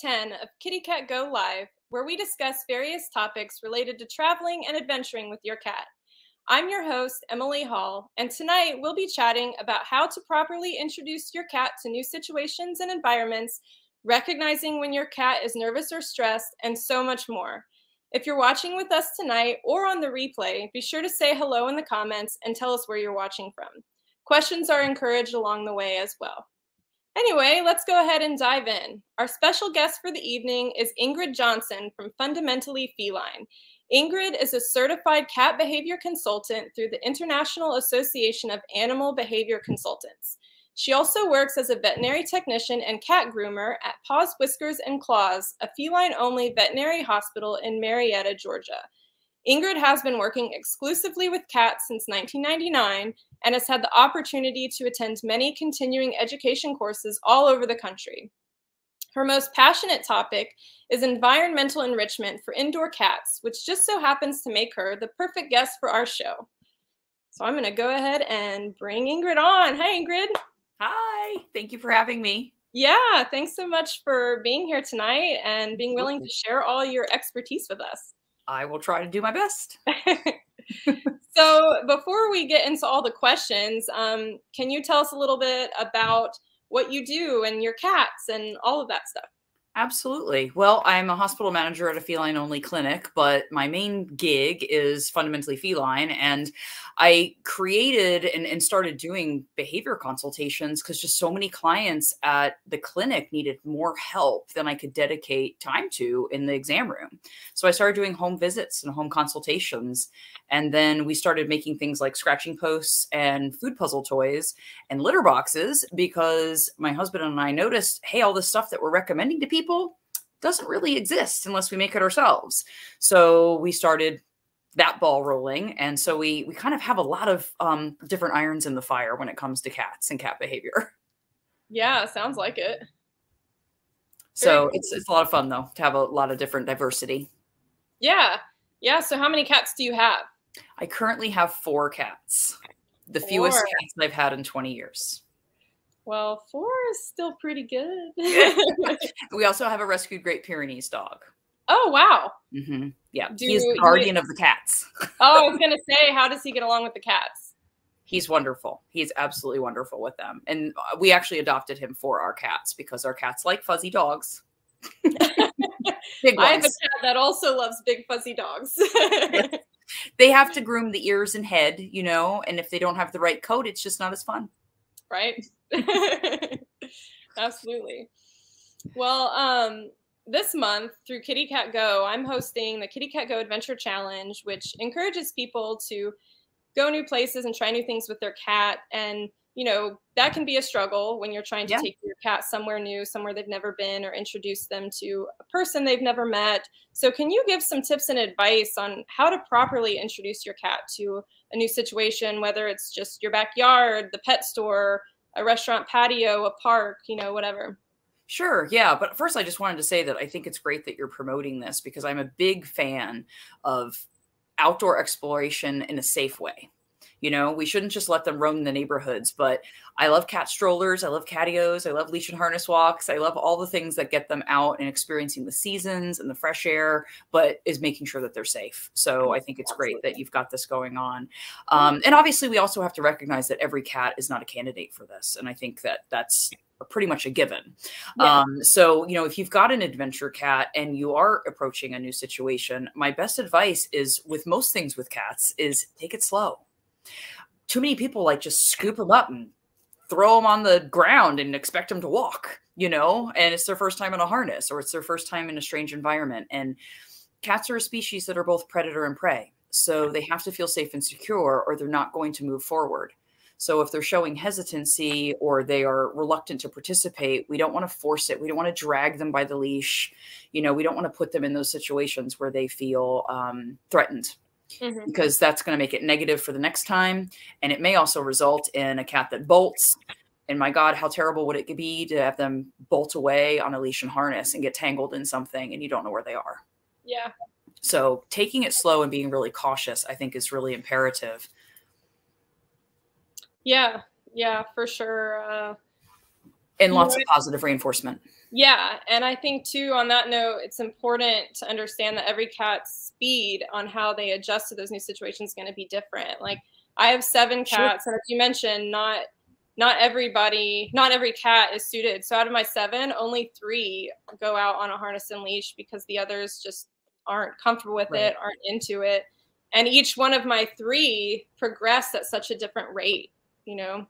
10 of Kitty Cat Go Live, where we discuss various topics related to traveling and adventuring with your cat. I'm your host, Emily Hall, and tonight we'll be chatting about how to properly introduce your cat to new situations and environments, recognizing when your cat is nervous or stressed, and so much more. If you're watching with us tonight or on the replay, be sure to say hello in the comments and tell us where you're watching from. Questions are encouraged along the way as well. Anyway, let's go ahead and dive in. Our special guest for the evening is Ingrid Johnson from Fundamentally Feline. Ingrid is a certified cat behavior consultant through the International Association of Animal Behavior Consultants. She also works as a veterinary technician and cat groomer at Paws, Whiskers, and Claws, a feline only veterinary hospital in Marietta, Georgia. Ingrid has been working exclusively with cats since 1999 and has had the opportunity to attend many continuing education courses all over the country. Her most passionate topic is environmental enrichment for indoor cats, which just so happens to make her the perfect guest for our show. So I'm going to go ahead and bring Ingrid on. Hi, Ingrid. Hi. Thank you for having me. Yeah, thanks so much for being here tonight and being willing to share all your expertise with us. I will try to do my best. so, before we get into all the questions, um, can you tell us a little bit about what you do and your cats and all of that stuff? Absolutely. Well, I'm a hospital manager at a feline only clinic, but my main gig is fundamentally feline. And I created and, and started doing behavior consultations because just so many clients at the clinic needed more help than I could dedicate time to in the exam room. So I started doing home visits and home consultations. And then we started making things like scratching posts and food puzzle toys and litter boxes because my husband and I noticed, hey, all this stuff that we're recommending to people doesn't really exist unless we make it ourselves. So we started that ball rolling. And so we we kind of have a lot of um, different irons in the fire when it comes to cats and cat behavior. Yeah, sounds like it. So it's it's a lot of fun though to have a lot of different diversity. Yeah. Yeah. So how many cats do you have? I currently have four cats, the four. fewest cats I've had in 20 years. Well, four is still pretty good. we also have a rescued Great Pyrenees dog. Oh wow! Mm-hmm. Yeah, do, he's the guardian of the cats. oh, I was gonna say, how does he get along with the cats? He's wonderful. He's absolutely wonderful with them, and uh, we actually adopted him for our cats because our cats like fuzzy dogs. big I have a cat that also loves big fuzzy dogs. they have to groom the ears and head, you know, and if they don't have the right coat, it's just not as fun. Right. Absolutely. Well, um, this month through Kitty Cat Go, I'm hosting the Kitty Cat Go Adventure Challenge, which encourages people to go new places and try new things with their cat. And you know, that can be a struggle when you're trying to yeah. take your cat somewhere new, somewhere they've never been, or introduce them to a person they've never met. So, can you give some tips and advice on how to properly introduce your cat to a new situation, whether it's just your backyard, the pet store, a restaurant patio, a park, you know, whatever? Sure, yeah. But first, I just wanted to say that I think it's great that you're promoting this because I'm a big fan of outdoor exploration in a safe way. You know, we shouldn't just let them roam the neighborhoods. But I love cat strollers. I love catios. I love leash and harness walks. I love all the things that get them out and experiencing the seasons and the fresh air, but is making sure that they're safe. So I think it's great that you've got this going on. Um, and obviously, we also have to recognize that every cat is not a candidate for this. And I think that that's pretty much a given. Yeah. Um, so, you know, if you've got an adventure cat and you are approaching a new situation, my best advice is with most things with cats is take it slow too many people like just scoop them up and throw them on the ground and expect them to walk, you know, and it's their first time in a harness or it's their first time in a strange environment. And cats are a species that are both predator and prey. So they have to feel safe and secure or they're not going to move forward. So if they're showing hesitancy or they are reluctant to participate, we don't want to force it. We don't want to drag them by the leash. You know, we don't want to put them in those situations where they feel um, threatened mm-hmm. because that's going to make it negative for the next time. And it may also result in a cat that bolts. And my God, how terrible would it be to have them bolt away on a leash and harness and get tangled in something and you don't know where they are? Yeah. So taking it slow and being really cautious, I think, is really imperative. Yeah, yeah, for sure. Uh, and lots of positive reinforcement. Yeah, and I think too on that note, it's important to understand that every cat's speed on how they adjust to those new situations is going to be different. Like I have seven cats, sure. and as you mentioned, not not everybody, not every cat is suited. So out of my seven, only three go out on a harness and leash because the others just aren't comfortable with right. it, aren't into it. And each one of my three progress at such a different rate, you know.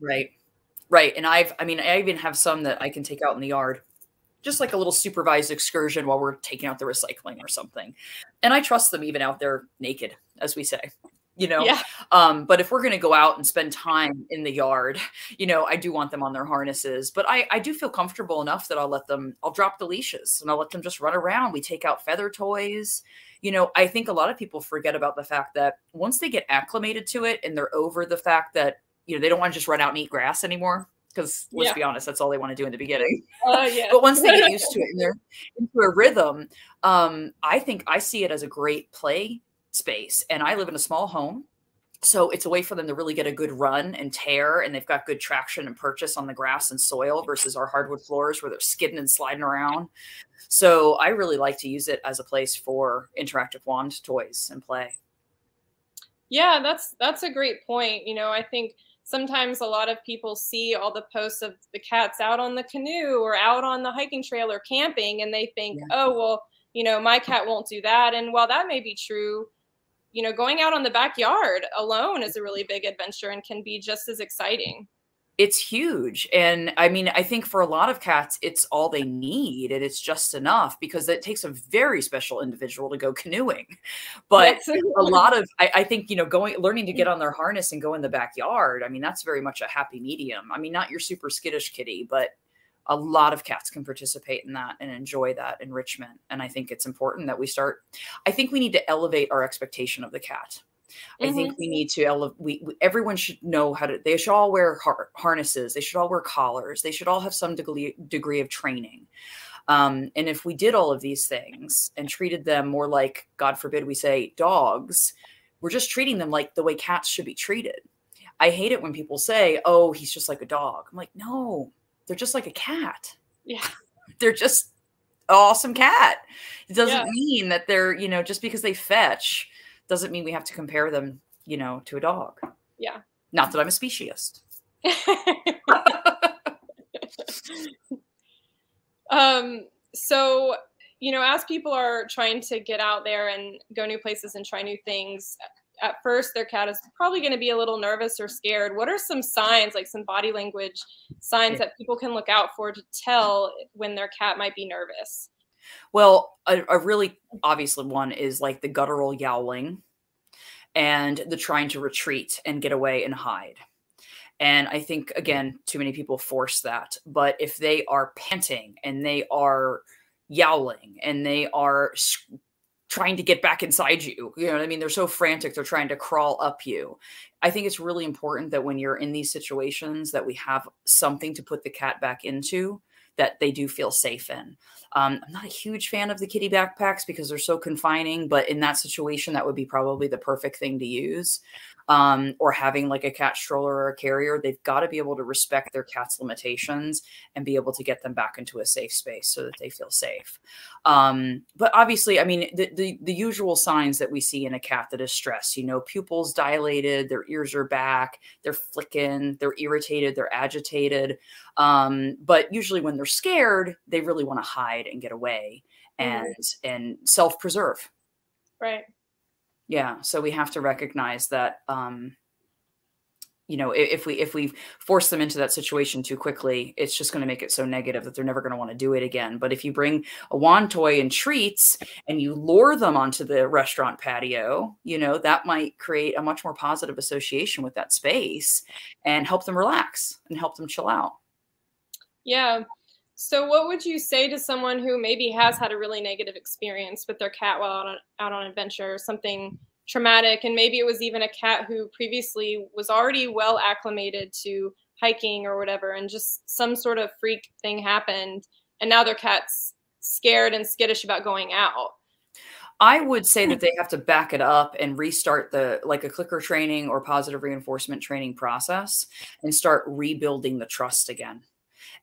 right. Right. And I've I mean, I even have some that I can take out in the yard. Just like a little supervised excursion while we're taking out the recycling or something. And I trust them even out there naked, as we say you know yeah. um but if we're going to go out and spend time in the yard you know i do want them on their harnesses but i i do feel comfortable enough that i'll let them i'll drop the leashes and i'll let them just run around we take out feather toys you know i think a lot of people forget about the fact that once they get acclimated to it and they're over the fact that you know they don't want to just run out and eat grass anymore because let's yeah. be honest, that's all they want to do in the beginning. Uh, yeah. but once they get used to it and they're into a rhythm, um, I think I see it as a great play space. And I live in a small home. So it's a way for them to really get a good run and tear, and they've got good traction and purchase on the grass and soil versus our hardwood floors where they're skidding and sliding around. So I really like to use it as a place for interactive wand toys and play. Yeah, that's that's a great point. You know, I think sometimes a lot of people see all the posts of the cats out on the canoe or out on the hiking trail or camping and they think, yeah. "Oh, well, you know, my cat won't do that." And while that may be true, you know, going out on the backyard alone is a really big adventure and can be just as exciting. It's huge. And I mean, I think for a lot of cats, it's all they need and it's just enough because it takes a very special individual to go canoeing. But a lot of, I, I, think, you know, going, learning to get on their harness and go in the backyard, I mean, that's very much a happy medium. I mean, not your super skittish kitty, but a lot of cats can participate in that and enjoy that enrichment. And I think it's important that we start. I think we need to elevate our expectation of the cat. Mm-hmm. I think mm-hmm. we need to elevate. We, we, everyone should know how to. They should all wear har- harnesses. They should all wear collars. They should all have some degree degree of training. Um, and if we did all of these things and treated them more like, God forbid, we say dogs, we're just treating them like the way cats should be treated. I hate it when people say, "Oh, he's just like a dog." I'm like, no, they're just like a cat. Yeah. They're just awesome cat. It doesn't yeah. mean that they're, you know, just because they fetch doesn't mean we have to compare them, you know, to a dog. Yeah. Not that I'm a speciesist. um so you know as people are trying to get out there and go new places and try new things at first their cat is probably going to be a little nervous or scared. What are some signs like some body language signs that people can look out for to tell when their cat might be nervous? Well a, a really obviously one is like the guttural yowling and the trying to retreat and get away and hide. And i think again too many people force that but if they are panting and they are yowling and they are trying to get back inside you. You know what I mean? They're so frantic, they're trying to crawl up you. I think it's really important that when you're in these situations that we have something to put the cat back into that they do feel safe in. Um, I'm not a huge fan of the kitty backpacks because they're so confining, but in that situation, that would be probably the perfect thing to use um, or having like a cat stroller or a carrier, they've got to be able to respect their cat's limitations and be able to get them back into a safe space so that they feel safe. Um, but obviously, I mean, the, the, the usual signs that we see in a cat that is stressed, you know, pupils dilated, their ears are back, they're flicking, they're irritated, they're agitated. Um, but usually when they're scared, they really want to hide and get away and mm. and self-preserve. Right yeah so we have to recognize that um you know if we if we force them into that situation too quickly it's just going to make it so negative that they're never going to want to do it again. But if you bring a wand toy and treats and you lure them onto the restaurant patio you know that might create a much more positive association with that space and help them relax and help them chill out. Yeah so, what would you say to someone who maybe has had a really negative experience with their cat while out on, out on adventure, something traumatic, and maybe it was even a cat who previously was already well acclimated to hiking or whatever, and just some sort of freak thing happened, and now their cat's scared and skittish about going out? I would say that they have to back it up and restart the like a clicker training or positive reinforcement training process and start rebuilding the trust again.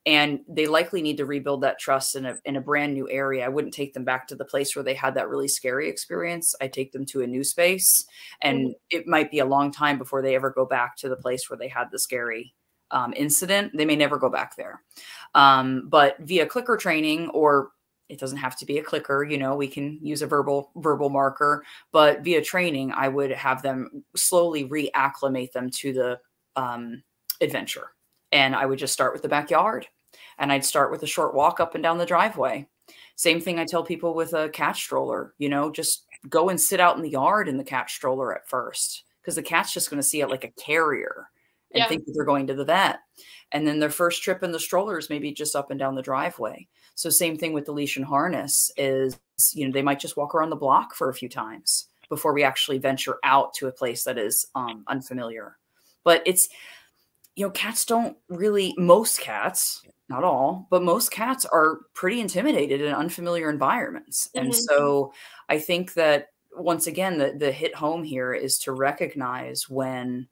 And they likely need to rebuild that trust in a in a brand new area. I wouldn't take them back to the place where they had that really scary experience. I take them to a new space, and mm-hmm. it might be a long time before they ever go back to the place where they had the scary um, incident. They may never go back there. Um, but via clicker training or it doesn't have to be a clicker you know we can use a verbal verbal marker but via training i would have them slowly reacclimate them to the um, adventure and i would just start with the backyard and i'd start with a short walk up and down the driveway same thing i tell people with a cat stroller you know just go and sit out in the yard in the cat stroller at first because the cat's just going to see it like a carrier and yeah. think that they're going to the vet and then their first trip in the stroller is maybe just up and down the driveway so same thing with the leash and harness is, you know, they might just walk around the block for a few times before we actually venture out to a place that is um, unfamiliar. But it's, you know, cats don't really, most cats, not all, but most cats are pretty intimidated in unfamiliar environments. Mm-hmm. And so I think that once again, the, the hit home here is to recognize when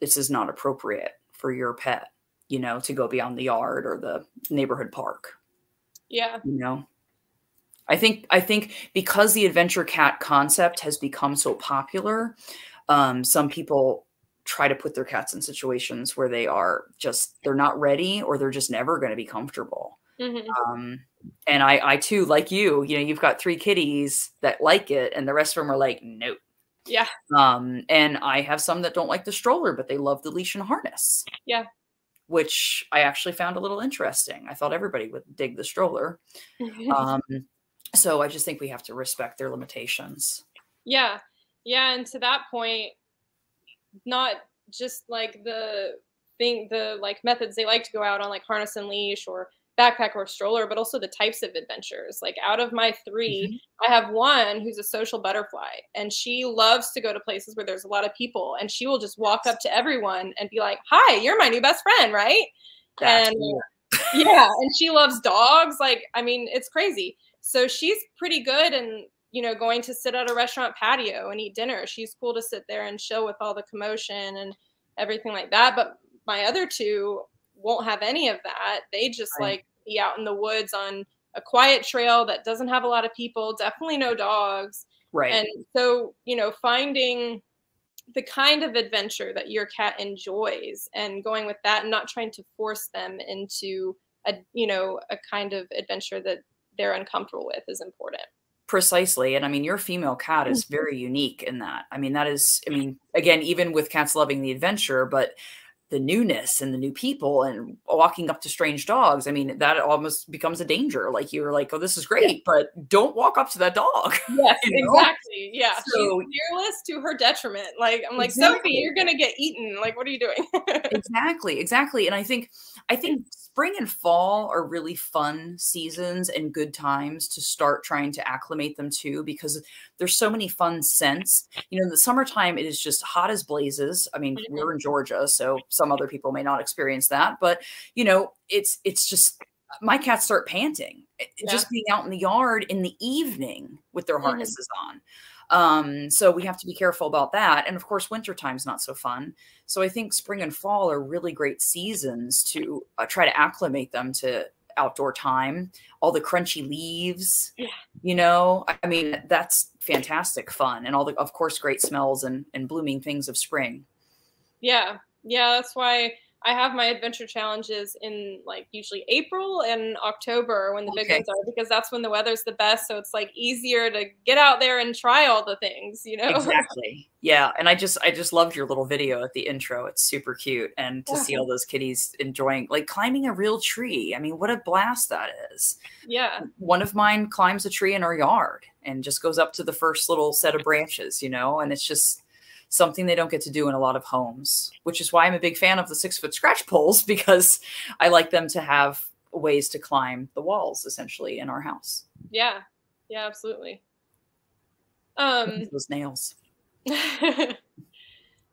this is not appropriate for your pet you know, to go beyond the yard or the neighborhood park. Yeah. You know, I think I think because the adventure cat concept has become so popular, um, some people try to put their cats in situations where they are just they're not ready or they're just never going to be comfortable. Mm-hmm. Um, and I, I too, like you, you know, you've got three kitties that like it, and the rest of them are like, nope. Yeah. Um, and I have some that don't like the stroller, but they love the leash and harness. Yeah which I actually found a little interesting. I thought everybody would dig the stroller. um, so I just think we have to respect their limitations. Yeah. Yeah. And to that point, not just like the thing, the like methods they like to go out on, like harness and leash or backpack or stroller, but also the types of adventures. Like out of my 3 mm-hmm. I have one who's a social butterfly and she loves to go to places where there's a lot of people and she will just walk up to everyone and be like, Hi, you're my new best friend, right? That's and yeah, and she loves dogs. Like, I mean, it's crazy. So she's pretty good and you know, going to sit at a restaurant patio and eat dinner. She's cool to sit there and chill with all the commotion and everything like that. But my other two won't have any of that. They just right. like be out in the woods on a quiet trail that doesn't have a lot of people, definitely no dogs. Right. And so, you know, finding the kind of adventure that your cat enjoys and going with that and not trying to force them into a, you know, a kind of adventure that they're uncomfortable with is important. Precisely. And I mean, your female cat is mm-hmm. very unique in that. I mean, that is, I mean, again, even with cats loving the adventure, but the newness and the new people and walking up to strange dogs. I mean, that almost becomes a danger. Like you're like, oh, this is great, yeah. but don't walk up to that dog. Yes, exactly. Yeah. So, She's fearless to her detriment. Like I'm like, exactly. Sophie, you're gonna get eaten. Like, what are you doing? exactly, exactly. And I think I think mm. spring and fall are really fun seasons and good times to start trying to acclimate them to because there's so many fun scents. You know, in the summertime it is just hot as blazes. I mean, we're in Georgia, so some other people may not experience that, but you know, it's it's just my cats start panting yeah. just being out in the yard in the evening with their mm-hmm. harnesses mm-hmm. on. Um, so we have to be careful about that. And of course, wintertime's not so fun. So I think spring and fall are really great seasons to uh, try to acclimate them to outdoor time. All the crunchy leaves, yeah. you know, I mean, that's fantastic fun. And all the, of course, great smells and, and blooming things of spring. Yeah. Yeah. That's why I have my adventure challenges in like usually April and October when the okay. big ones are because that's when the weather's the best. So it's like easier to get out there and try all the things, you know? Exactly. Yeah. And I just, I just loved your little video at the intro. It's super cute. And to yeah. see all those kitties enjoying, like climbing a real tree. I mean, what a blast that is. Yeah. One of mine climbs a tree in our yard and just goes up to the first little set of branches, you know? And it's just, something they don't get to do in a lot of homes, which is why I'm a big fan of the six foot scratch poles because I like them to have ways to climb the walls essentially in our house. Yeah. Yeah, absolutely. Um, those nails.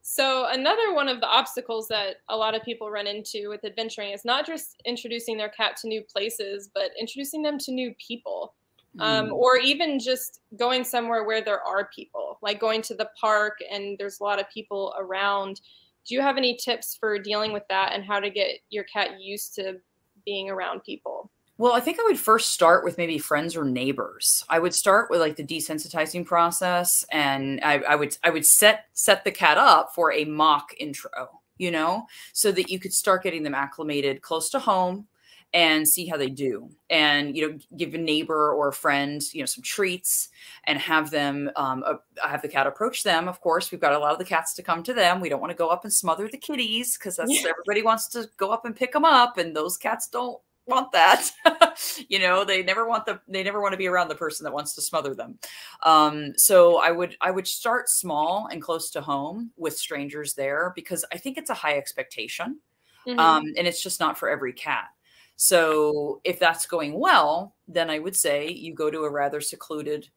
so another one of the obstacles that a lot of people run into with adventuring is not just introducing their cat to new places, but introducing them to new people. Um, Mm. or even just going somewhere where there are people, like going to the park and there's a lot of people around. Do you have any tips for dealing with that and how to get your cat used to being around people? Well, I think I would first start with maybe friends or neighbors. I would start with like the desensitizing process, and I, I would I would set set the cat up for a mock intro, you know, so that you could start getting them acclimated close to home and see how they do and you know give a neighbor or a friend you know some treats and have them um, uh, have the cat approach them of course we've got a lot of the cats to come to them we don't want to go up and smother the kitties because that's Yeah. everybody wants to go up and pick them up and those cats don't want that you know they never want the they never want to be around the person that wants to smother them um so i would i would start small and close to home with strangers there because i think it's a high expectation Mhm. um, and it's just not for every cat. So if that's going well, then I would say you go to a rather secluded,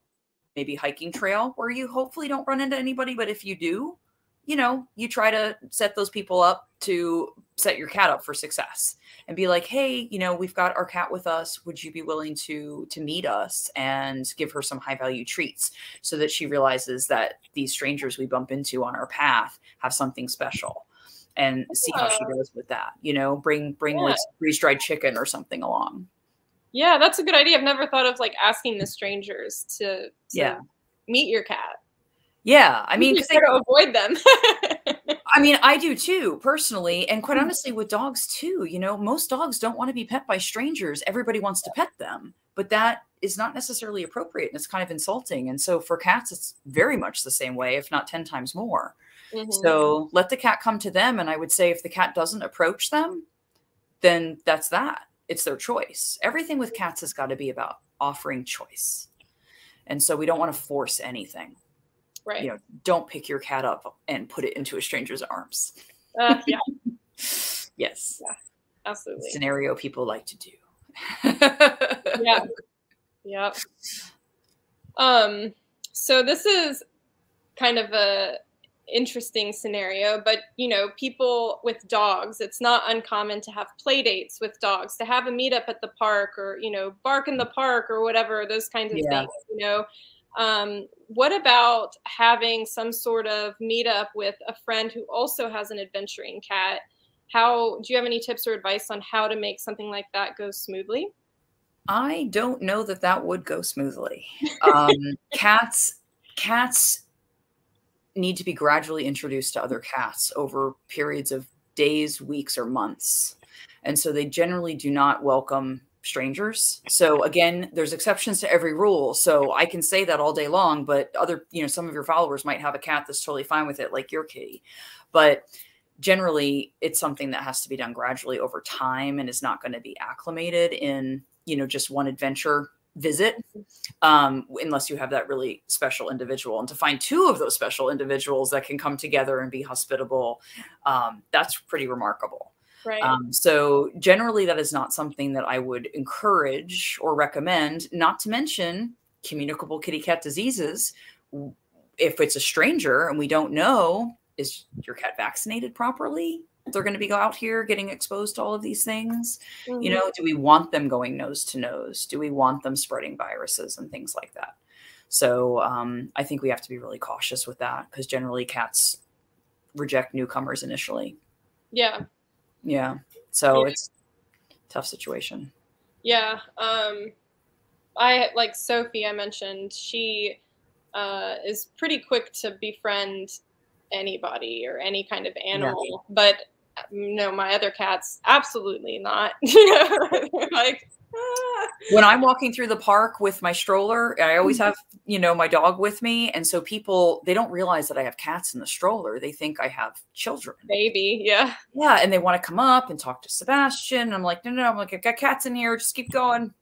maybe hiking trail where you hopefully don't run into anybody. But if you do, you know, you try to set those people up to set your cat up for success and be like, hey, you know, we've got our cat with us. Would you be willing to to meet us and give her some high value treats so that she realizes that these strangers we bump into on our path have something special? And see how she goes with that. You know, bring bring Yeah. like freeze dried chicken or something along. yeah, that's a good idea. I've never thought of like asking the strangers to, to Yeah. meet your cat. Yeah, I mean, you try to avoid them. I mean, I do too, personally, and Mm. quite honestly, with dogs too. You know, most dogs don't want to be pet by strangers. Everybody wants to pet them, but that is not necessarily appropriate, and it's kind of insulting. And so, for cats, it's very much the same way, if not ten times more. Mhm. So let the cat come to them. And I would say if the cat doesn't approach them, then that's that. It's their choice. Everything with cats has got to be about offering choice. And so we don't want to force anything. right. You know, don't pick your cat up and put it into a stranger's arms. Uh, yeah, Yes. absolutely. Scenario people like to do. yeah. Yep. Um, so this is kind of a interesting scenario, but you know, people with dogs, it's not uncommon to have play dates with dogs, to have a meetup at the park or, you know, bark in the park or whatever, those kinds of Yeah. things, you know. Um, what about having some sort of meetup with a friend who also has an adventuring cat? How do you have any tips or advice on how to make something like that go smoothly? I don't know that that would go smoothly. Um, cats, cats need to be gradually introduced to other cats over periods of days, weeks, or months, and so they generally do not welcome strangers. So again, there's exceptions to every rule. So I can say that all day long, but other, you know, some of your followers might have a cat that's totally fine with it, like your kitty, but generally it's something that has to be done gradually over time and is not going to be acclimated in you know just one adventure visit um, unless you have that really special individual. And to find two of those special individuals that can come together and be hospitable um, that's pretty remarkable. Right. um, so generally that is not something that i would encourage or recommend not to mention communicable kitty cat diseases. If it's a stranger and we don't know is your cat vaccinated properly they're going to be out here getting exposed to all of these things you Mhm. know do we want them going nose to nose do we want them spreading viruses and things like that so um, i think we have to be really cautious with that because generally cats reject newcomers initially yeah. yeah so Yeah. it's a tough situation Yeah. Um, I like Sophie. I mentioned she uh, is pretty quick to befriend anybody or any kind of animal, but no, my other cats absolutely not. You know, They're like ah. when i'm walking through the park with my stroller i always have you know my dog with me and so people they don't realize that i have cats in the stroller they think i have children Maybe, Yeah. yeah, and they want to come up and talk to Sebastian. I'm like, no, no, no. I'm like, I've got cats in here. Just keep going.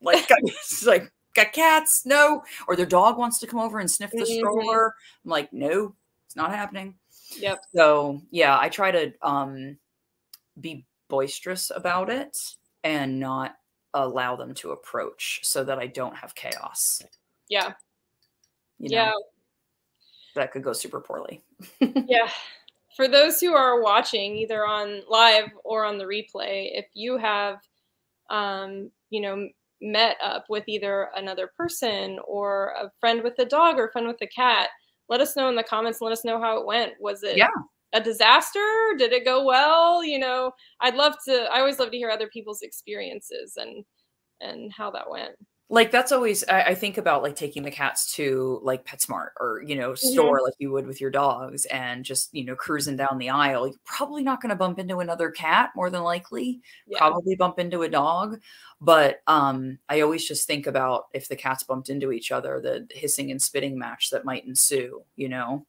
Like, got, like, got cats? No. Or their dog wants to come over and sniff the Mhm. stroller. I'm like, no, it's not happening. Yep. So yeah, I try to um, be boisterous about it and not allow them to approach so that I don't have chaos. Yeah. You know, Yeah. that could go super poorly. yeah. For those who are watching either on live or on the replay, if you have, um, you know, met up with either another person or a friend with a dog or friend with a cat, let us know in the comments. Let us know how it went. Was it yeah. a disaster? Did it go well? You know, I'd love to. I always love to hear other people's experiences and and how that went like that's always I, I, think about like taking the cats to like PetSmart or you know mm-hmm. store mm-hmm. like you would with your dogs and just you know cruising down the aisle. You're probably not going to bump into another cat more than likely. Yeah. Probably bump into a dog, but um, I always just think about if the cats bumped into each other, the hissing and spitting match that might ensue. You know.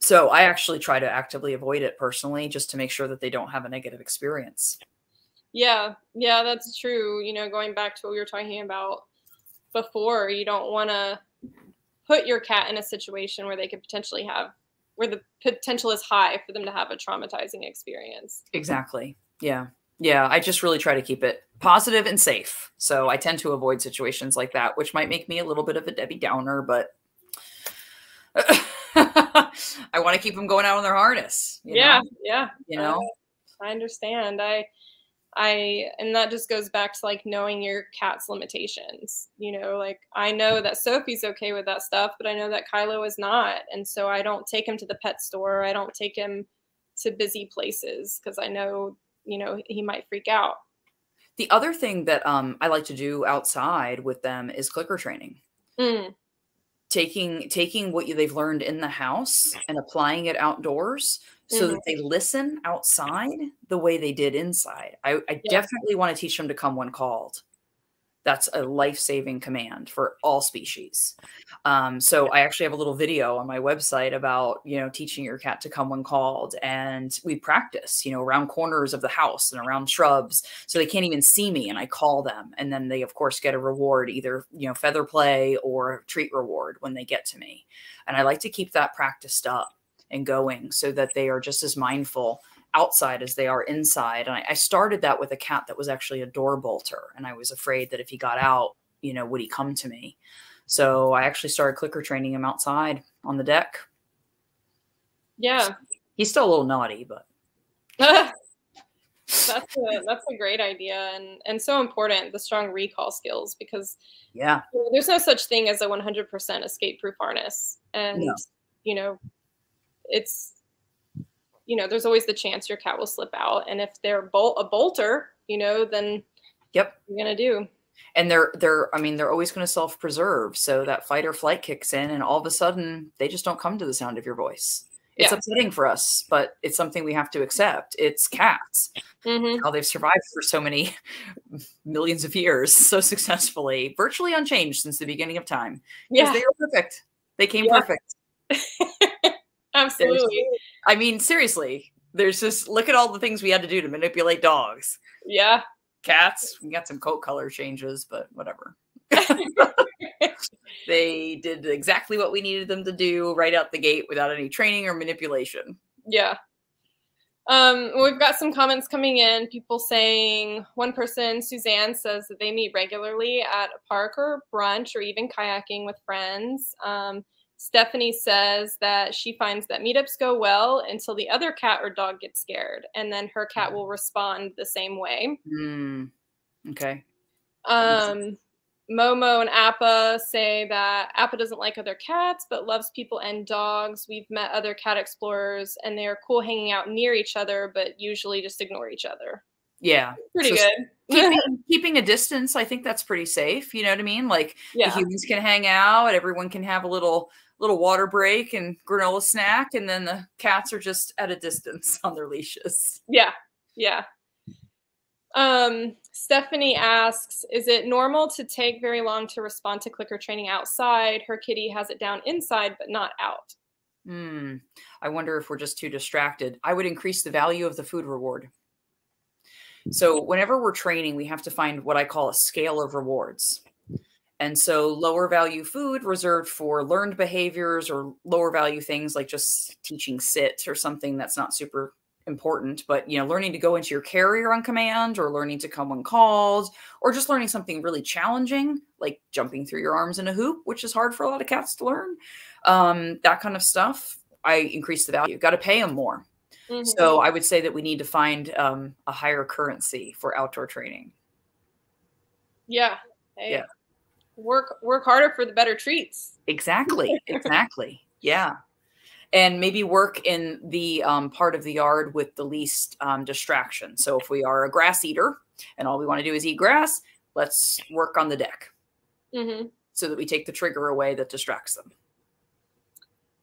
So I actually try to actively avoid it personally, just to make sure that they don't have a negative experience. Yeah, yeah, that's true. You know, going back to what we were talking about before, you don't want to put your cat in a situation where they could potentially have where the potential is high for them to have a traumatizing experience. Exactly. Yeah. Yeah, I just really try to keep it positive and safe. So I tend to avoid situations like that, which might make me a little bit of a Debbie Downer, but I want to keep them going out on their harness. yeah, know? yeah. You know, I understand. I I and that just goes back to like knowing your cat's limitations. You know, like I know that Sophie's okay with that stuff, but I know that Kylo is not. And so I don't take him to the pet store. I don't take him to busy places because I know, you know, he might freak out. The other thing that um, I like to do outside with them is clicker training. Mm. Taking taking what you, they've learned in the house and applying it outdoors so mm-hmm. that they listen outside the way they did inside. I, I yeah. definitely want to teach them to come when called. That's a life saving command for all species. Um, so I actually have a little video on my website about you know teaching your cat to come when called, and we practice you know around corners of the house and around shrubs, so they can't even see me, and I call them, and then they of course get a reward, either you know feather play or treat reward when they get to me, and I like to keep that practiced up and going so that they are just as mindful outside as they are inside. And I, I, started that with a cat that was actually a door bolter. And I was afraid that if he got out, you know, would he come to me? So I actually started clicker training him outside on the deck. Yeah. He's still a little naughty, but that's a that's a great idea and and so important the strong recall skills because yeah there's no such thing as a 100% escape proof harness and no. you know it's you know there's always the chance your cat will slip out. And if they're bolt a bolter you know then yep. you're gonna do? And they're they're i mean they're always going to self-preserve. So that fight or flight kicks in and all of a sudden they just don't come to the sound of your voice. It's yeah. upsetting for us but it's something we have to accept. It's cats. Mm-hmm. how they've survived for so many millions of years so successfully. Virtually unchanged since the beginning of time. Yeah. they are perfect. They came yeah. perfect Absolutely. I mean, seriously, there's just look at all the things we had to do to manipulate dogs. Yeah. Cats, we got some coat color changes, but whatever. they did exactly what we needed them to do right out the gate without any training or manipulation. Yeah. Um, we've got some comments coming in. People saying one person, Suzanne, says that they meet regularly at a park or brunch or even kayaking with friends. Um, Stephanie says that she finds that meetups go well until the other cat or dog gets scared, and then her cat will respond the same way. Mm, okay. Um, Momo and Appa say that Appa doesn't like other cats but loves people and dogs. We've met other cat explorers and they're cool hanging out near each other, but usually just ignore each other. Yeah. Pretty so good. keeping, keeping, a distance, I think that's pretty safe. You know what I mean? Like yeah. the humans can hang out, everyone can have a little little water break and granola snack, and then the cats are just at a distance on their leashes. Yeah, yeah. Um, Stephanie asks, is it normal to take very long to respond to clicker training outside? Her kitty has it down inside, but not out. Hmm. I wonder if we're just too distracted. I would increase the value of the food reward. So whenever we're training, we have to find what I call a scale of rewards. And so lower value food reserved for learned behaviors or lower value things like just teaching sit or something that's not super important, but you know, learning to go into your carrier on command or learning to come when called or just learning something really challenging like jumping through your arms in a hoop, which is hard for a lot of cats to learn. Um, that kind of stuff, I increase the value. Got to pay them more. Mm-hmm. So I would say that we need to find um, a higher currency for outdoor training. Yeah. Hey, yeah. Work work harder for the better treats. Exactly. Exactly. yeah. And maybe work in the um, part of the yard with the least um, distraction. So if we are a grass eater and all we want to do is eat grass, let's work on the deck mm-hmm. so that we take the trigger away that distracts them.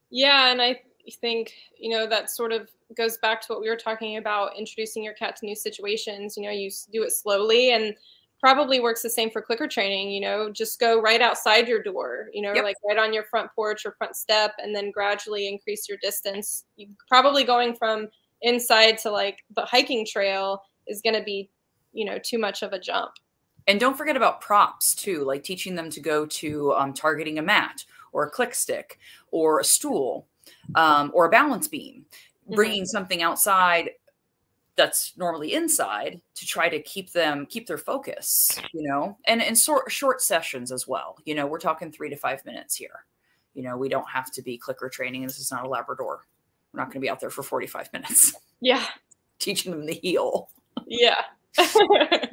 Yeah, and I think you know that sort of goes back to what we were talking about introducing your cat to new situations. You know, you do it slowly and probably works the same for clicker training you know just go right outside your door you know yep. like right on your front porch or front step and then gradually increase your distance you probably going from inside to like the hiking trail is going to be you know too much of a jump and don't forget about props too like teaching them to go to um, targeting a mat or a click stick or a stool um, or a balance beam bringing mm-hmm. something outside that's normally inside to try to keep them keep their focus you know and in short short sessions as well. You know we're talking three to five minutes here. You know we don't have to be clicker training. This is not a labrador. We're not going to be out there for 45 minutes yeah. teaching them the heel. Yeah. yeah.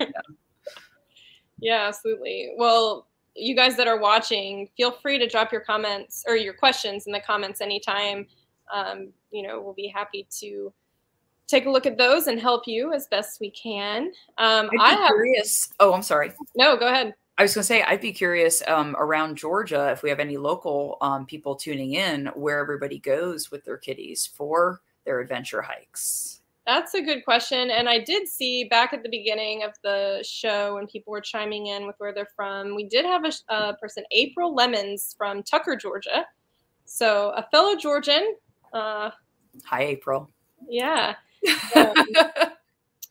Yeah absolutely. Well you guys that are watching feel free to drop your comments or your questions in the comments anytime. Um, you know we'll be happy to take a look at those and help you as best we can. Um, i have curious. Oh, I'm sorry. No, go ahead. I was going to say I'd be curious um, around Georgia if we have any local um, people tuning in where everybody goes with their kitties for their adventure hikes. That's a good question. And I did see back at the beginning of the show when people were chiming in with where they're from, we did have a, a person, April Lemons from Tucker, Georgia. So a fellow Georgian. Uh, Hi, April. Yeah. Um,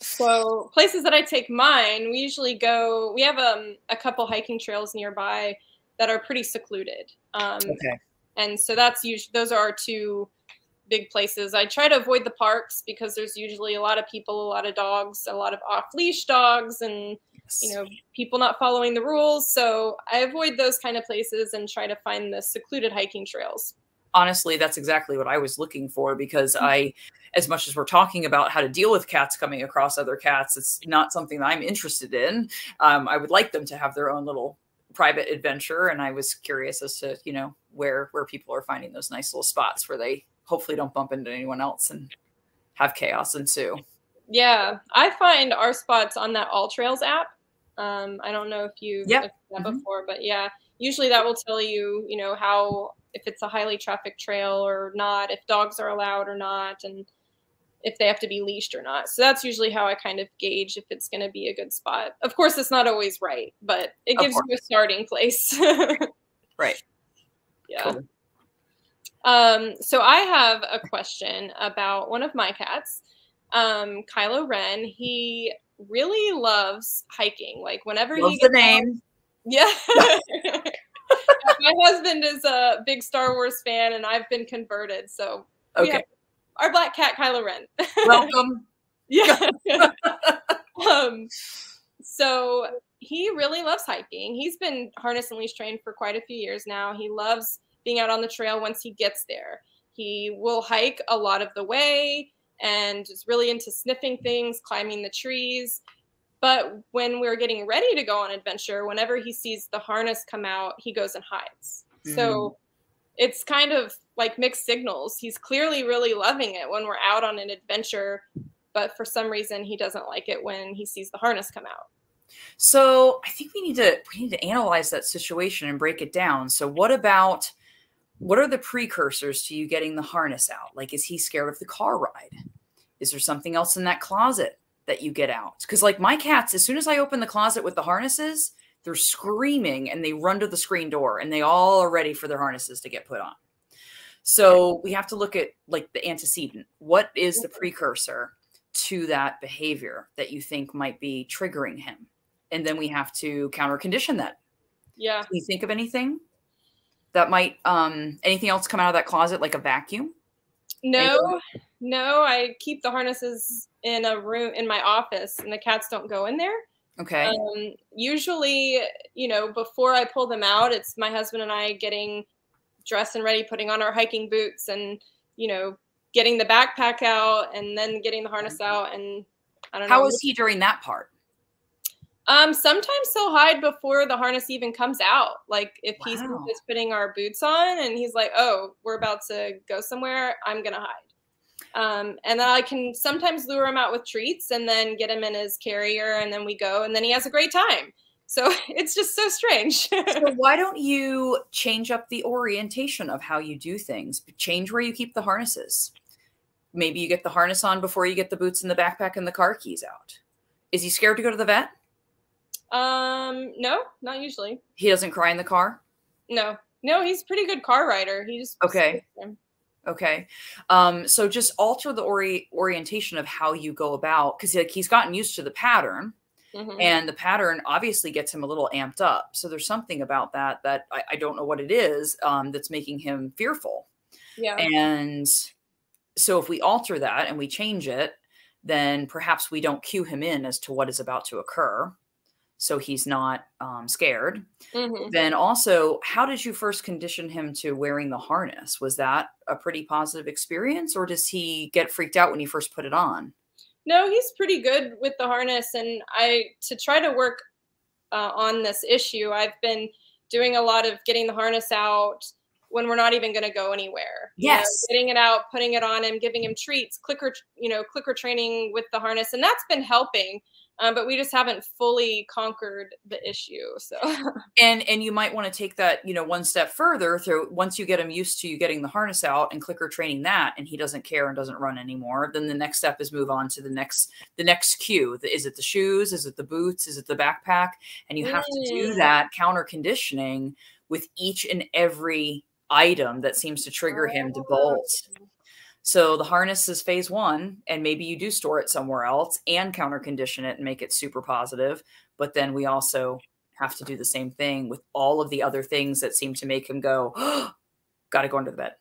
so places that I take mine, we usually go. We have um, a couple hiking trails nearby that are pretty secluded. Um, okay. And so that's usually those are our two big places. I try to avoid the parks because there's usually a lot of people, a lot of dogs, a lot of off leash dogs, and yes. you know people not following the rules. So I avoid those kind of places and try to find the secluded hiking trails honestly, that's exactly what I was looking for because mm-hmm. I, as much as we're talking about how to deal with cats coming across other cats, it's not something that I'm interested in. Um, I would like them to have their own little private adventure, and I was curious as to you know where where people are finding those nice little spots where they hopefully don't bump into anyone else and have chaos ensue. Yeah, I find our spots on that AllTrails app. Um, I don't know if you've yep. that mm-hmm. before, but yeah, usually that will tell you, you know, how if it's a highly trafficked trail or not, if dogs are allowed or not, and if they have to be leashed or not. So that's usually how I kind of gauge if it's going to be a good spot. Of course, it's not always right, but it gives you a starting place. right. Yeah. Cool. Um, so I have a question about one of my cats, um, Kylo Ren. He really loves hiking. Like whenever Love he gets the name. Out, yeah. my husband is a big Star Wars fan, and I've been converted. So okay, our black cat Kylo Ren. Welcome. yeah. um. So he really loves hiking. He's been harness and leash trained for quite a few years now. He loves being out on the trail once he gets there. He will hike a lot of the way and is really into sniffing things, climbing the trees. But when we're getting ready to go on adventure, whenever he sees the harness come out, he goes and hides. Mm. So it's kind of like mixed signals. He's clearly really loving it when we're out on an adventure, but for some reason he doesn't like it when he sees the harness come out. So I think we need to we need to analyze that situation and break it down. So what about what are the precursors to you getting the harness out? Like is he scared of the car ride? Is there something else in that closet that you get out. Because like my cats, as soon as I open the closet with the harnesses, they're screaming and they run to the screen door and they all are ready for their harnesses to get put on. So we have to look at like the antecedent. What is the precursor to that behavior that you think might be triggering him? And then we have to counter condition that. Yeah. Can you think of anything that might um anything else come out of that closet like a vacuum? No, no, I keep the harnesses in a room in my office, and the cats don't go in there. Okay. Um, usually, you know, before I pull them out, it's my husband and I getting dressed and ready, putting on our hiking boots, and you know, getting the backpack out, and then getting the harness out. And I don't know. How was he during that part? Um, sometimes he'll hide before the harness even comes out. Like if he's Wow. just putting our boots on and he's like, "Oh, we're about to go somewhere," I'm gonna hide. Um, and then I can sometimes lure him out with treats and then get him in his carrier, and then we go, and then he has a great time. So it's just so strange. So why don't you change up the orientation of how you do things? Change where you keep the harnesses. Maybe you get the harness on before you get the boots and the backpack and the car keys out. Is he scared to go to the vet? um, no, not usually. He doesn't cry in the car? No, no, he's a pretty good car rider. He just Okay. Okay. Um, so just alter the ori- orientation of how you go about because like he's gotten used to the pattern Mhm. and the pattern obviously gets him a little amped up. So there's something about that that I, I don't know what it is um, that's making him fearful. Yeah. And so if we alter that and we change it, then perhaps we don't cue him in as to what is about to occur. So he's not um, scared. Mhm. Then also, how did you first condition him to wearing the harness? Was that a pretty positive experience or does he get freaked out when you first put it on? No, he's pretty good with the harness, and I to try to work uh, on this issue. I've been doing a lot of getting the harness out when we're not even going to go anywhere. You know, Yes. getting it out, putting it on him, giving him treats, clicker, you know, clicker training with the harness, and that's been helping. Um, but we just haven't fully conquered the issue. So. And and you might want to take that you know one step further through once you get him used to you getting the harness out and clicker training that and he doesn't care and doesn't run anymore then the next step is move on to the next the next cue is it the shoes? Is it the boots? Is it the backpack? And you have to do Mm. that counter conditioning with each and every item that seems to trigger him to bolt so the harness is phase one, and maybe you do store it somewhere else and counter condition it and make it super positive. But then we also have to do the same thing with all of the other things that seem to make him go, got to go under the bed.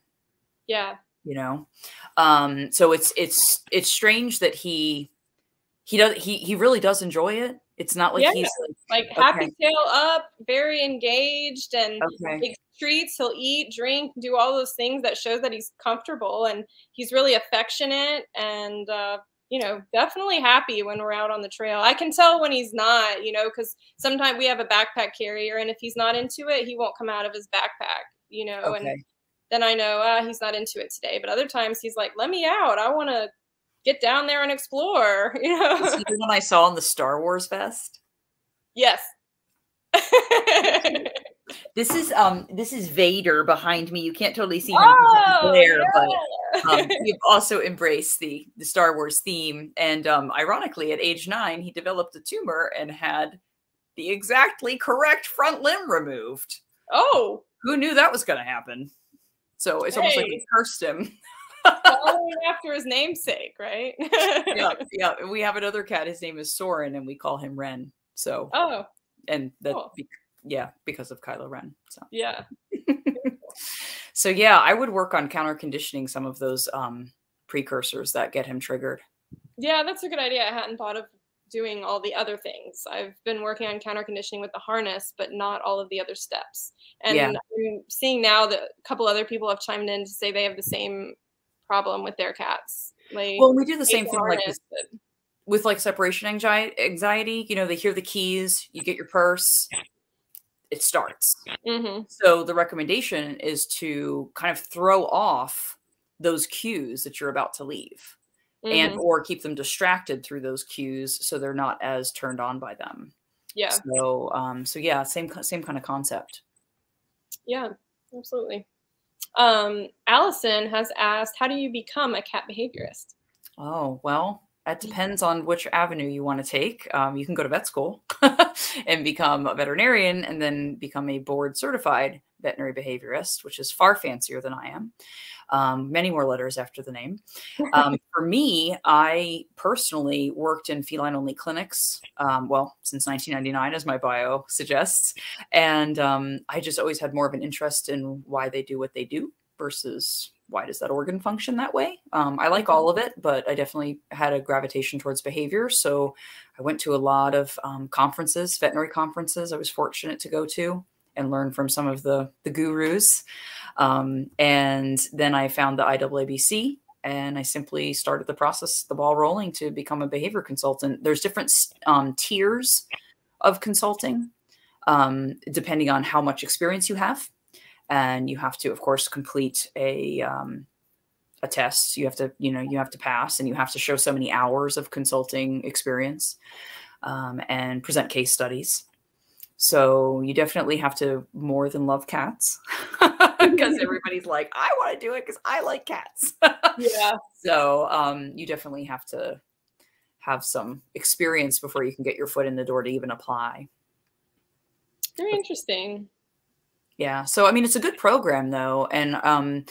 yeah, You know, um, so it's it's it's strange that he he does he he really does enjoy it. It's not like Yeah. he's like happy Okay. tail up, very engaged, and okay. Treats. He'll eat, drink, do all those things that shows that he's comfortable and he's really affectionate and uh, you know definitely happy when we're out on the trail. I can tell when he's not, you know, because sometimes we have a backpack carrier and if he's not into it, he won't come out of his backpack, you know, and Okay. then I know uh, he's not into it today. But other times he's like, "Let me out! I want to get down there and explore," you Is know. he the one I saw in the Star Wars vest? yes. This is um this is Vader behind me. You can't totally see him because of the glare, but yeah. um, we've also embraced the the Star Wars theme. And um, ironically, at age nine, he developed a tumor and had the exactly correct front limb removed. oh, Who knew that was going to happen? So it's almost like we cursed him. following after his namesake, right? yeah, yeah. We have another cat. His name is Soren, and we call him Ren. So, Oh, and that, cool. Yeah, because of Kylo Ren. So. yeah. so yeah, I would work on counter conditioning some of those um, precursors that get him triggered. Yeah, that's a good idea. I hadn't thought of doing all the other things. I've been working on counter conditioning with the harness, but not all of the other steps. And Yeah. I'm seeing now that a couple other people have chimed in to say they have the same problem with their cats. Like Well, we do the same the thing like harness, with, but- with like separation anxiety. Anxiety, you know, they hear the keys, you get your purse, it starts. Mhm. So the recommendation is to kind of throw off those cues that you're about to leave. and Mhm. or keep them distracted through those cues so they're not as turned on by them yeah, so um so yeah same same kind of concept yeah, absolutely. Um, Allison has asked, "How do you become a cat behaviorist?" oh well that depends on which avenue you want to take. Um, you can go to vet school and become a veterinarian and then become a board certified veterinary behaviorist which is far fancier than i am. Um, many more letters after the name. Um, for me, I personally worked in feline only clinics, um, well, since 1999, as my bio suggests. And um, I just always had more of an interest in why they do what they do versus why does that organ function that way. Um, I like all of it, but I definitely had a gravitation towards behavior. So I went to a lot of um, conferences, veterinary conferences, I was fortunate to go to and learn from some of the, the gurus. Um, and then I found the IAABC and I simply started the process, the ball rolling to become a behavior consultant. There's different um, tiers of consulting, um, depending on how much experience you have. And you have to, of course, complete a um, a test. You have to, you know, you have to pass, and you have to show so many hours of consulting experience um, and present case studies. So you definitely have to more than love cats because everybody's like, I want to do it because I like cats. yeah. So um, you definitely have to have some experience before you can get your foot in the door to even apply. Very interesting. Yeah. So I mean, it's a good program though, and um,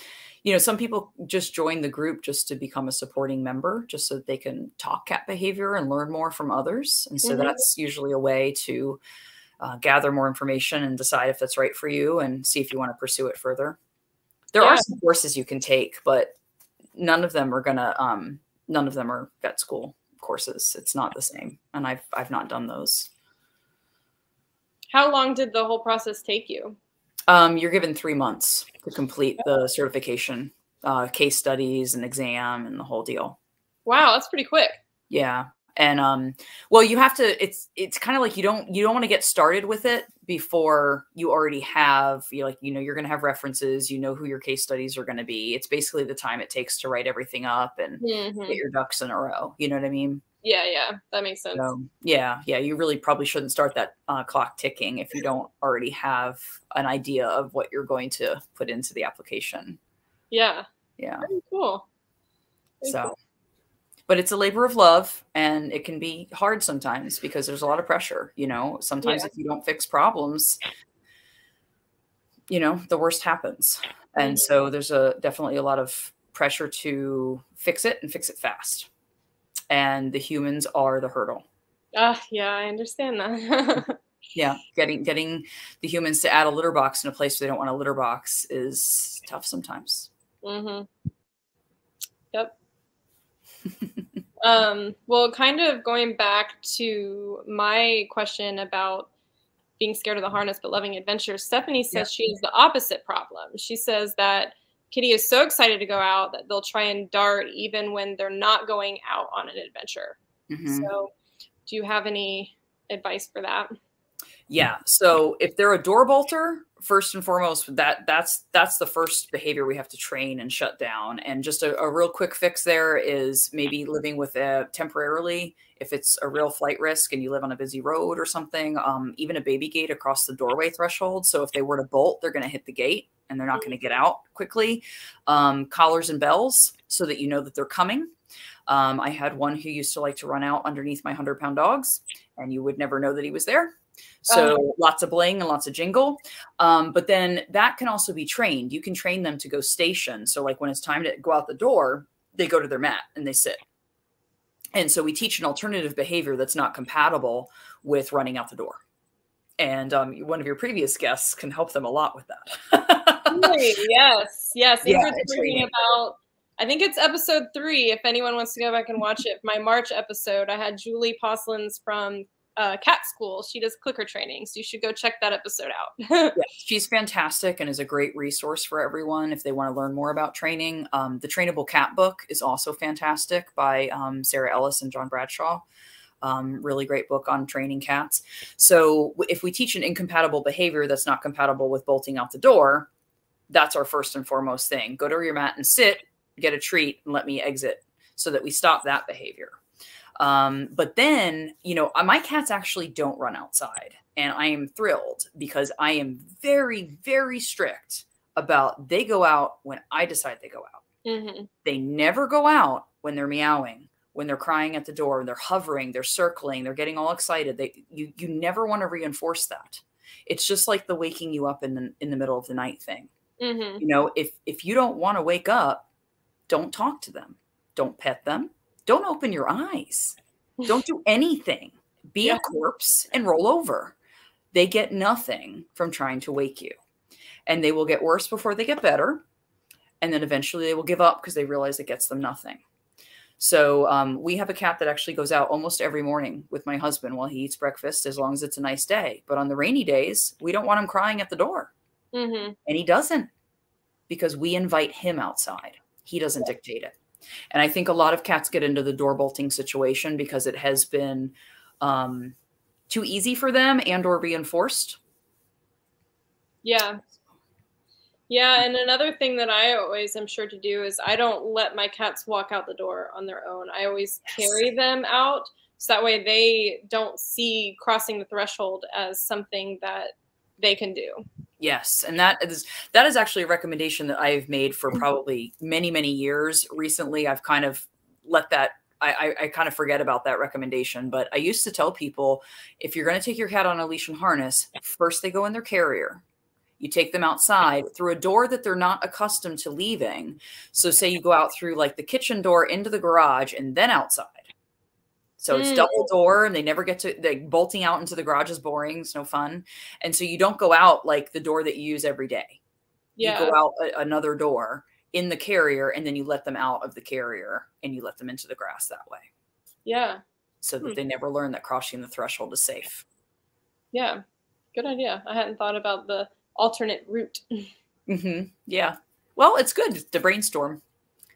you know, some people just join the group just to become a supporting member, just so that they can talk cat behavior and learn more from others. And so mm-hmm. that's usually a way to uh, gather more information and decide if that's right for you and see if you want to pursue it further. There yeah. are some courses you can take, but none of them are gonna. Um, none of them are vet school courses. It's not the same, and I've I've not done those. How long did the whole process take you? Um, you're given three months to complete the certification, uh, case studies, and exam, and the whole deal. Wow, that's pretty quick. Yeah, and um, well, you have to. It's it's kind of like you don't you don't want to get started with it before you already have you like you know you're going to have references. You know who your case studies are going to be. It's basically the time it takes to write everything up and mm-hmm. get your ducks in a row. You know what I mean? Yeah, yeah, that makes sense. So, yeah, yeah, you really probably shouldn't start that uh, clock ticking if you don't already have an idea of what you're going to put into the application. Yeah. Yeah. Very cool. Very so, cool. but it's a labor of love and it can be hard sometimes because there's a lot of pressure. You know, sometimes yeah. if you don't fix problems, you know, the worst happens. And mm-hmm. so there's a definitely a lot of pressure to fix it and fix it fast and the humans are the hurdle. Ah, uh, yeah, I understand that. yeah, getting getting the humans to add a litter box in a place where they don't want a litter box is tough sometimes. Mm-hmm. Yep. um, well, kind of going back to my question about being scared of the harness but loving adventure, Stephanie says yeah. she has the opposite problem. She says that Kitty is so excited to go out that they'll try and dart even when they're not going out on an adventure. Mm-hmm. So, do you have any advice for that? Yeah. So if they're a door bolter, first and foremost, that that's that's the first behavior we have to train and shut down. And just a, a real quick fix there is maybe living with it temporarily. If it's a real flight risk and you live on a busy road or something, um, even a baby gate across the doorway threshold. So if they were to bolt, they're going to hit the gate and they're not going to get out quickly. Um, collars and bells so that you know that they're coming. Um, I had one who used to like to run out underneath my 100 pound dogs, and you would never know that he was there. So oh. lots of bling and lots of jingle. Um, but then that can also be trained. You can train them to go station. So, like when it's time to go out the door, they go to their mat and they sit. And so we teach an alternative behavior that's not compatible with running out the door. And um, one of your previous guests can help them a lot with that. Yes, yes. Yeah, about. I think it's episode three. If anyone wants to go back and watch it, my March episode, I had Julie Posluns from uh, Cat School. She does clicker training, so you should go check that episode out. yeah, she's fantastic and is a great resource for everyone if they want to learn more about training. Um, the Trainable Cat book is also fantastic by um, Sarah Ellis and John Bradshaw. Um, really great book on training cats. So if we teach an incompatible behavior that's not compatible with bolting out the door, that's our first and foremost thing. Go to your mat and sit, get a treat, and let me exit so that we stop that behavior. Um, but then, you know, uh, my cats actually don't run outside. And I am thrilled because I am very, very strict about they go out when I decide they go out. Mm-hmm. They never go out when they're meowing, when they're crying at the door, when they're hovering, they're circling, they're getting all excited. They you you never want to reinforce that. It's just like the waking you up in the in the middle of the night thing. Mm-hmm. You know, if if you don't want to wake up, don't talk to them. Don't pet them. Don't open your eyes. Don't do anything. Be yeah. a corpse and roll over. They get nothing from trying to wake you. And they will get worse before they get better. And then eventually they will give up because they realize it gets them nothing. So um, we have a cat that actually goes out almost every morning with my husband while he eats breakfast, as long as it's a nice day. But on the rainy days, we don't want him crying at the door. Mm-hmm. And he doesn't because we invite him outside. He doesn't dictate it. And I think a lot of cats get into the door bolting situation because it has been um, too easy for them and or reinforced. Yeah. Yeah, and another thing that I always am sure to do is I don't let my cats walk out the door on their own. I always yes. carry them out so that way they don't see crossing the threshold as something that they can do. Yes, and that is that is actually a recommendation that I've made for mm. probably many many years. Recently, I've kind of let that I, I, kind of forget about that recommendation, but I used to tell people if you're going to take your cat on a leash and harness, first they go in their carrier. You take them outside through a door that they're not accustomed to leaving. So, say you go out through like the kitchen door into the garage and then outside. So it's mm. double door and they never get to like bolting out into the garage is boring. It's no fun. And so you don't go out like the door that you use every day. Yeah. You go out a, another door in the carrier and then you let them out of the carrier and you let them into the grass that way. Yeah. So that hmm. they never learn that crossing the threshold is safe. Yeah. Good idea. I hadn't thought about the alternate route. Mm-hmm. Yeah. Well, it's good to brainstorm.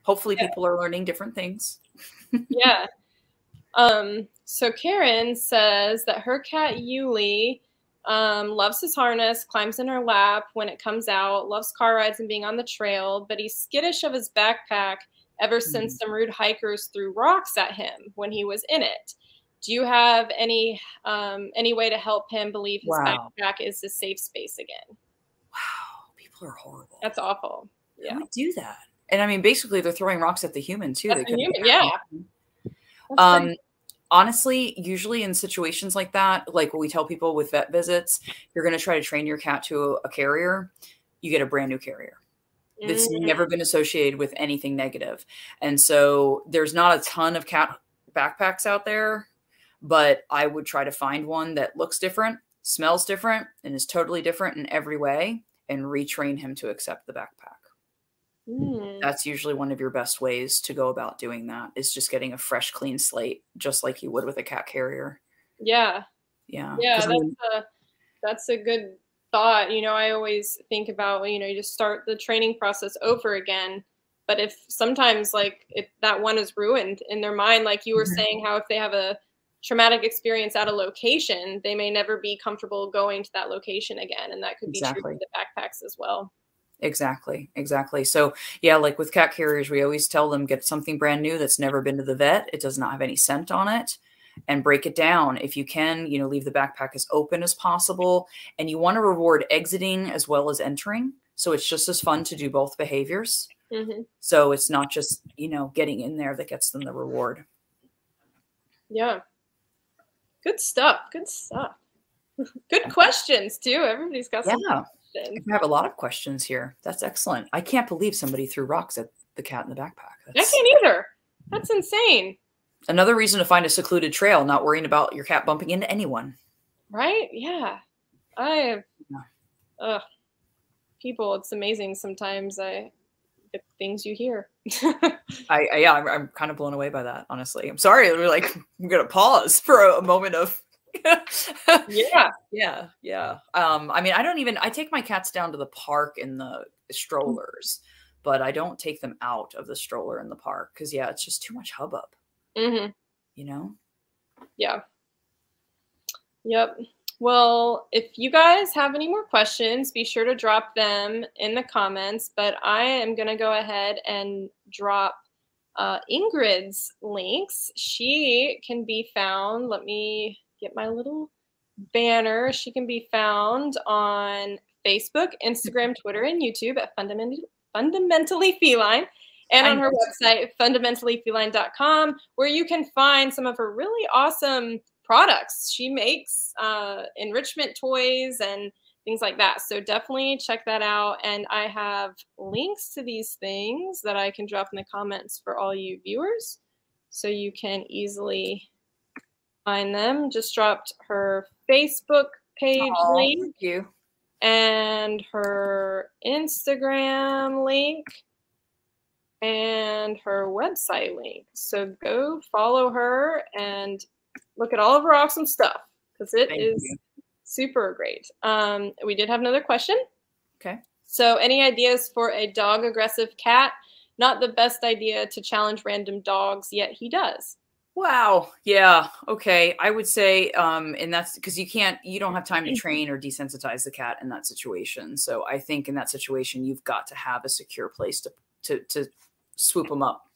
Hopefully yeah. people are learning different things. yeah. Um, so Karen says that her cat Yuli um, loves his harness, climbs in her lap when it comes out, loves car rides and being on the trail, but he's skittish of his backpack ever mm-hmm. since some rude hikers threw rocks at him when he was in it. Do you have any um, any way to help him believe his wow. backpack is a safe space again? Wow, people are horrible. That's awful. Yeah, Who would do that? And I mean, basically, they're throwing rocks at the human too. At they the human, yeah. Um, honestly, usually in situations like that, like what we tell people with vet visits, you're going to try to train your cat to a carrier, you get a brand new carrier that's mm-hmm. never been associated with anything negative. And so there's not a ton of cat backpacks out there, but I would try to find one that looks different, smells different, and is totally different in every way and retrain him to accept the backpack. Mm. That's usually one of your best ways to go about doing that is just getting a fresh, clean slate, just like you would with a cat carrier. Yeah. Yeah. Yeah. That's I mean, a, that's a good thought. You know, I always think about, you know, you just start the training process over again. But if sometimes like if that one is ruined in their mind, like you were mm-hmm. saying, how if they have a traumatic experience at a location, they may never be comfortable going to that location again. And that could exactly. be true for the backpacks as well. Exactly, exactly. So, yeah, like with cat carriers, we always tell them get something brand new that's never been to the vet. It does not have any scent on it and break it down. If you can, you know, leave the backpack as open as possible. And you want to reward exiting as well as entering. So it's just as fun to do both behaviors. Mm-hmm. So it's not just, you know, getting in there that gets them the reward. Yeah. Good stuff. Good stuff. Good questions too. Everybody's got some yeah question. I have a lot of questions here. That's excellent. I can't believe somebody threw rocks at the cat in the backpack. That's... I can't either. That's insane. Another reason to find a secluded trail, not worrying about your cat bumping into anyone. Right? Yeah. I have yeah. people, it's amazing sometimes I the things you hear. I, I, yeah, I'm, I'm, kind of blown away by that. Honestly, I'm sorry. We're like, I'm gonna pause for a, a moment of yeah. Yeah. Yeah. Um, I mean, I don't even I take my cats down to the park in the strollers, but I don't take them out of the stroller in the park because yeah, it's just too much hubbub. Mm-hmm. You know? Yeah. Yep. Well, if you guys have any more questions, be sure to drop them in the comments. But I am going to go ahead and drop uh, Ingrid's links. She can be found. Let me get my little banner. She can be found on Facebook, Instagram, Twitter, and YouTube at Fundament- Fundamentally Feline, and on her website, fundamentallyfeline.com, where you can find some of her really awesome products. She makes uh, enrichment toys and things like that. So definitely check that out. And I have links to these things that I can drop in the comments for all you viewers. So you can easily find them. Just dropped her Facebook page Aww, link. Thank you. And her Instagram link and her website link. So go follow her and look at all of her awesome stuff because it Thank is you. super great. Um, we did have another question. Okay. So, any ideas for a dog aggressive cat? Not the best idea to challenge random dogs, yet he does. Wow. Yeah. Okay. I would say, um, and that's because you can't, you don't have time to train or desensitize the cat in that situation. So I think in that situation, you've got to have a secure place to to to swoop them up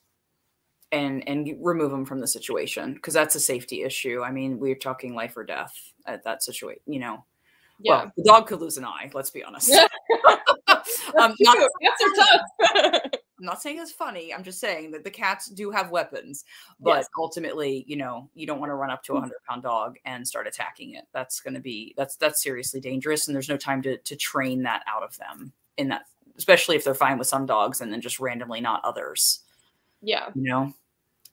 and and remove them from the situation because that's a safety issue. I mean, we're talking life or death at that situation. You know. Yeah. Well, the dog could lose an eye. Let's be honest. um, not, cats are tough. I'm not saying it's funny. I'm just saying that the cats do have weapons, but yes. ultimately, you know, you don't want to run up to a mm. hundred pound dog and start attacking it. That's going to be that's that's seriously dangerous, and there's no time to to train that out of them in that, especially if they're fine with some dogs and then just randomly not others. Yeah, you know.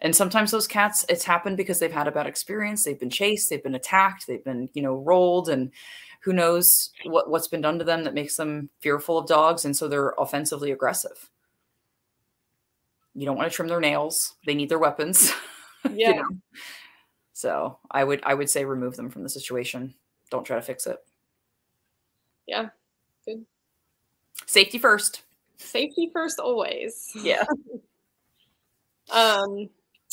And sometimes those cats, it's happened because they've had a bad experience. They've been chased, they've been attacked, they've been, you know, rolled, and who knows what what's been done to them that makes them fearful of dogs, and so they're offensively aggressive you don't want to trim their nails. They need their weapons. Yeah. you know? So I would I would say remove them from the situation. Don't try to fix it. Yeah. Good. Safety first. Safety first always. Yeah. um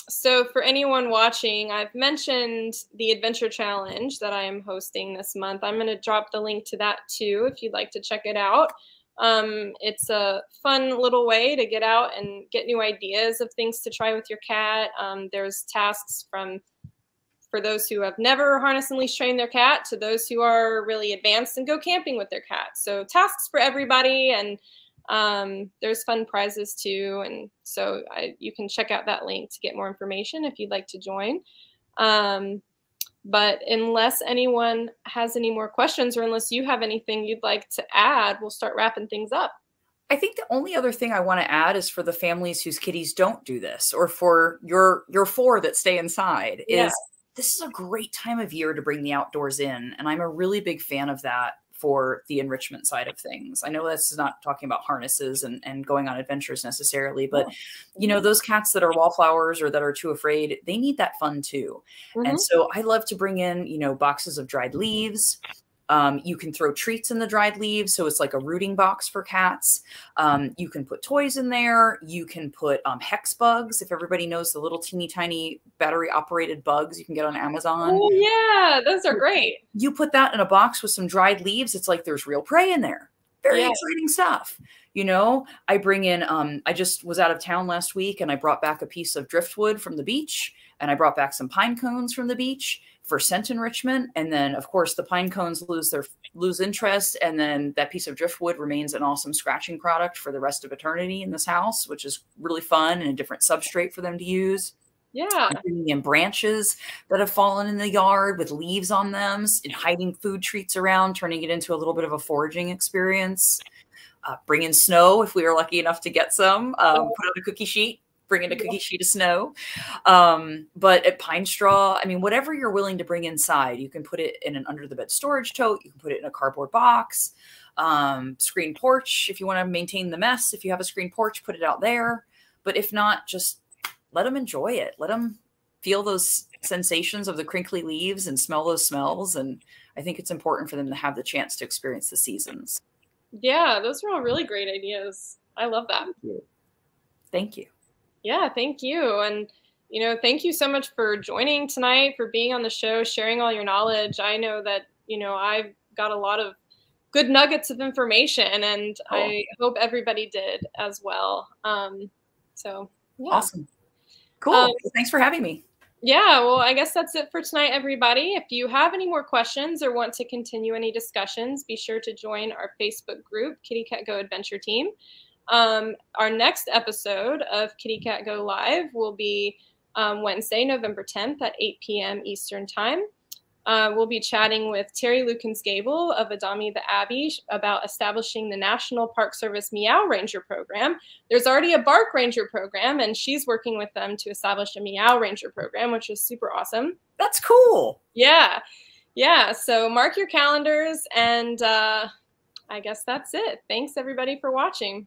so for anyone watching, I've mentioned the adventure challenge that I am hosting this month. I'm going to drop the link to that too if you'd like to check it out. Um, it's a fun little way to get out and get new ideas of things to try with your cat. Um, there's tasks from for those who have never harness and leash trained their cat to those who are really advanced and go camping with their cat. So tasks for everybody, and um, there's fun prizes too. And so I, you can check out that link to get more information if you'd like to join. Um, but unless anyone has any more questions or unless you have anything you'd like to add, we'll start wrapping things up. I think the only other thing I want to add is for the families whose kitties don't do this, or for your your four that stay inside, is yeah. this is a great time of year to bring the outdoors in. And I'm a really big fan of that for the enrichment side of things. I know this is not talking about harnesses and, and going on adventures necessarily, but you know, those cats that are wallflowers or that are too afraid, they need that fun too. Mm-hmm. And so I love to bring in, you know, boxes of dried leaves, um, you can throw treats in the dried leaves. So it's like a rooting box for cats. Um, you can put toys in there. You can put um, hex bugs. If everybody knows the little teeny tiny battery operated bugs you can get on Amazon. Oh, yeah. Those are great. You put that in a box with some dried leaves. It's like there's real prey in there. Very yeah. exciting stuff. You know, I bring in, um, I just was out of town last week and I brought back a piece of driftwood from the beach and I brought back some pine cones from the beach for scent enrichment. And then of course the pine cones lose their lose interest. And then that piece of driftwood remains an awesome scratching product for the rest of eternity in this house, which is really fun and a different substrate for them to use. Yeah. Bringing in branches that have fallen in the yard with leaves on them and hiding food treats around, turning it into a little bit of a foraging experience. Uh, bring in snow if we are lucky enough to get some. Um, put on a cookie sheet bring in a cookie sheet of snow. Um, but at pine straw, I mean, whatever you're willing to bring inside, you can put it in an under the bed storage tote. You can put it in a cardboard box, um, screen porch. If you want to maintain the mess, if you have a screen porch, put it out there. But if not, just let them enjoy it. Let them feel those sensations of the crinkly leaves and smell those smells. And I think it's important for them to have the chance to experience the seasons. Yeah, those are all really great ideas. I love that. Thank you. Thank you. Yeah, thank you. And, you know, thank you so much for joining tonight, for being on the show, sharing all your knowledge. I know that, you know, I've got a lot of good nuggets of information and cool. I hope everybody did as well. Um, so, yeah. Awesome. Cool. Um, Thanks for having me. Yeah, well, I guess that's it for tonight, everybody. If you have any more questions or want to continue any discussions, be sure to join our Facebook group, Kitty Cat Go Adventure Team. Um, our next episode of Kitty Cat Go Live will be um, Wednesday, November 10th at 8 p.m. Eastern Time. Uh, we'll be chatting with Terry Lukens Gable of Adami the Abbey about establishing the National Park Service Meow Ranger program. There's already a Bark Ranger program, and she's working with them to establish a Meow Ranger program, which is super awesome. That's cool. Yeah. Yeah. So mark your calendars, and uh, I guess that's it. Thanks, everybody, for watching.